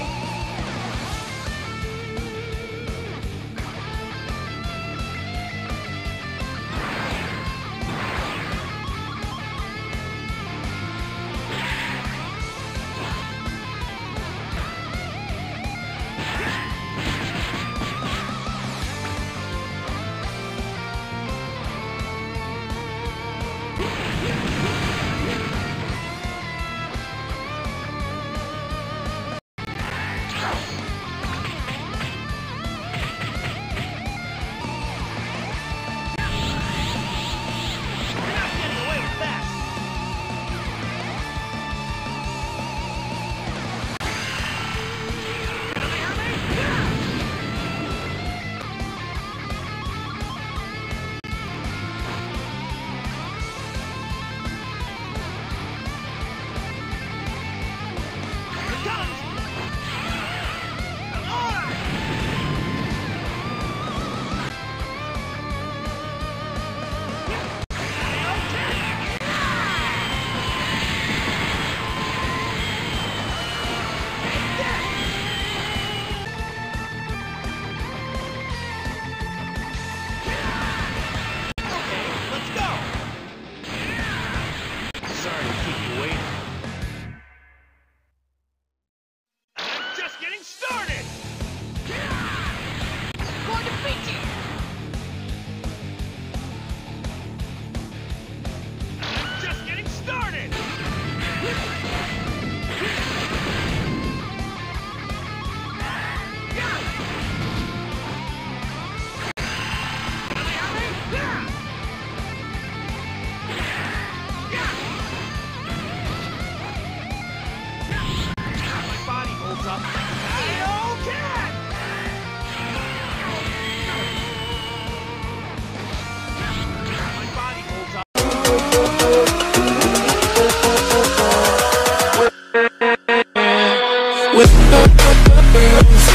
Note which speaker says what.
Speaker 1: okay?
Speaker 2: getting started! going to beat you! just getting started!
Speaker 3: up. with the